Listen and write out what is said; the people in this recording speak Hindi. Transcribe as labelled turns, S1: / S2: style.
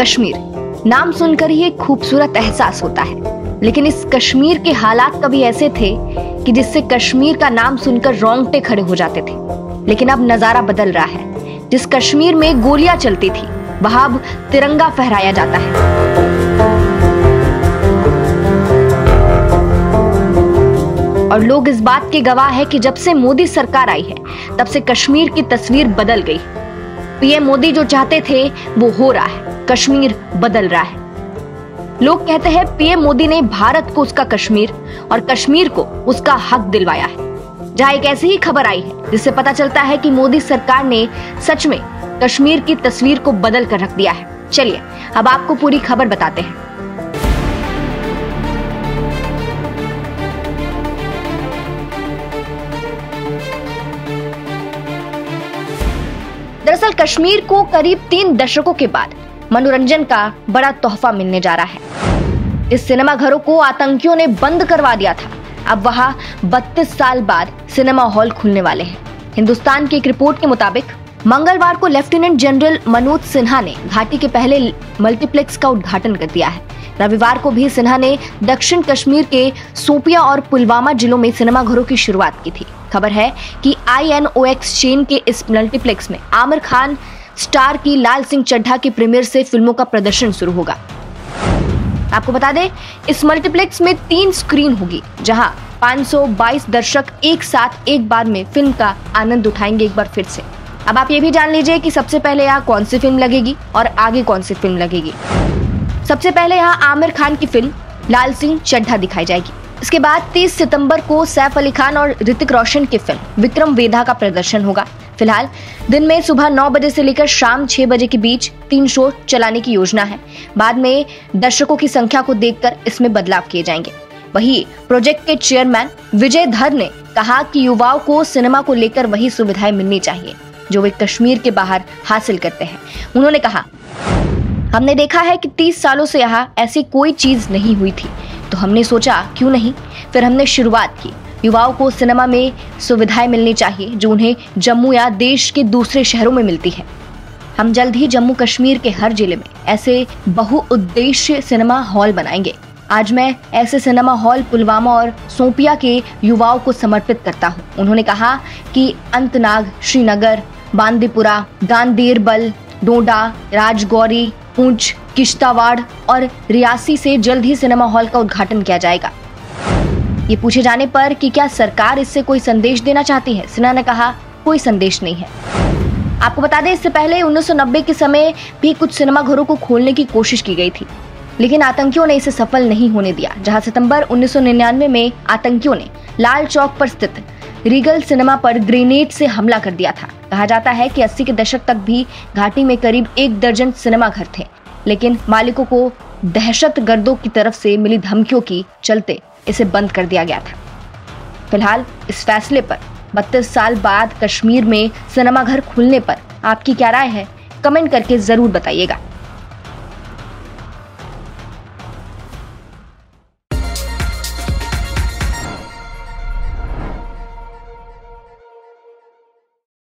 S1: कश्मीर। नाम सुनकर ही एक खूबसूरत एहसास होता है। लेकिन इस कश्मीर के हालात कभी ऐसे थे कि जिससे कश्मीर का नाम सुनकर रोंगटे खड़े हो जाते थे। लेकिन अब नज़ारा बदल रहा है। जिस कश्मीर में गोलियाँ चलती थी, वहाँ अब तिरंगा फहराया जाता है। और लोग इस बात के गवाह है कि जब से मोदी सरकार आई है, तब से कश्मीर की तस्वीर बदल गई। पीएम मोदी जो चाहते थे, वो हो रहा है। कश्मीर बदल रहा है। लोग कहते हैं, पीएम मोदी ने भारत को उसका कश्मीर और कश्मीर को उसका हक दिलवाया है। जहाँ एक ऐसी ही खबर आई है, जिससे पता चलता है कि मोदी सरकार ने सच में कश्मीर की तस्वीर को बदल कर रख दिया है। चलिए, अब आपको पूरी खबर बताते हैं। दरअसल कश्मीर को करीब तीन दशकों के बाद मनोरंजन का बड़ा तोहफा मिलने जा रहा है। इस सिनेमा घरों को आतंकियों ने बंद करवा दिया था। अब वहाँ 32 साल बाद सिनेमा हॉल खुलने वाले हैं। हिंदुस्तान की एक रिपोर्ट के मुताबिक, मंगलवार को लेफ्टिनेंट जनरल मनोज सिन्हा ने घाटी के पहले मल्टीप्लेक्स का उद्घाटन कर दिया है। रविवार को भी सिन्हा ने दक्षिण कश्मीर के सोपिया और पुलवामा जिलों में सिनेमा घरों की शुरुआत की थी। खबर है कि I N O X chain के इस मल्टीप्लेक्स में आमिर खान स्टार की लाल सिंह चड्ढा की प्रीमियर से फ़िल्मों का प्रदर्शन शुरू होगा। आपको बता दें, इस मल्टीप्लेक्स में तीन स्क्रीन होगी, जहाँ 522 दर्शक एक साथ एक बार में फ़िल्म का आनंद उठाएँगे एक बार फिर से। अब आप ये भी जान लीजिए कि सबसे पहले यहाँ कौन सी फ़िल्म लगेगी और आगे कौन सी फ़िल्म लगेगी। सबसे पहले यहाँ आमिर खान की फ़िल्म लाल सिंह चड्ढा दिखाई जाएगी। इसके बाद 30 सितंबर को सैफ अली खान और ऋतिक रोशन की फ़िल्म विक्रम वेधा का प्रदर्शन होगा। फ़िलहाल दिन में सुबह नौ बजे से लेकर शाम छह बजे के बीच तीन शो चलाने की योजना है। बाद में दर्शकों की संख्या को देखकर इसमें बदलाव किए जाएँगे। वही प्रोजेक्ट के चेयरमैन विजय धर ने कहा कि युवाओं को सिनेमा को लेकर वही सुविधाएँ मिलनी चाहिए, जो वे कश्मीर के बाहर हासिल करते हैं। उन्होंने कहा, हमने देखा है कि 30 सालों से यहाँ ऐसी कोई चीज़ नहीं हुई थी तो हमने सोचा, क्यों नहीं? फिर हमने शुरुआत की। युवाओं को सिनेमा में सुविधाएँ मिलनी चाहिए, जो उन्हें जम्मू या देश के दूसरे शहरों में मिलती है। हम जल्द ही जम्मू कश्मीर के हर ज़िले में ऐसे बहुउद्देश्य सिनेमा हॉल बनाएँगे। आज मैं ऐसे सिनेमा हॉल पुलवामा और सोपिया के युवाओं को समर्पित करता हूँ। उन्होंने कहा कि अंतनाग, श्रीनगर, बांदीपुरा गांधीर बल डोडा, राजगौरी, पूंछ, किश्तावाड़ और रियासी से जल्द ही सिनेमा हॉल का उद्घाटन किया जाएगा। ये पूछे जाने पर कि क्या सरकार इससे कोई संदेश देना चाहती है? सिन्हा ने कहा, कोई संदेश नहीं है। आपको बता दें, इससे पहले 1990 के समय भी कुछ सिनेमा घरों को खोलने की कोशिश की गई थी। लेकिन आतंकियों ने इसे सफल नहीं होने दिया, जहाँ सितंबर 1999 में आतंकियों ने लाल चौक पर स्थित रीगल सिनेमा पर ग्रेनेड से हमला कर दिया था। कहा जाता है कि 80 के दशक तक भी घाटी में करीब एक दर्जन सिनेमा घर थे, लेकिन मालिकों को दहशत गर्दों की तरफ़ से मिली धमकियों की चलते इसे बंद कर दिया गया था। फ़िलहाल, इस फैसले पर, बत्तीस साल बाद कश्मीर में सिनेमाघर खुलने पर आपकी क्या राय है? कमेंट करके ज़रूर बताइएगा।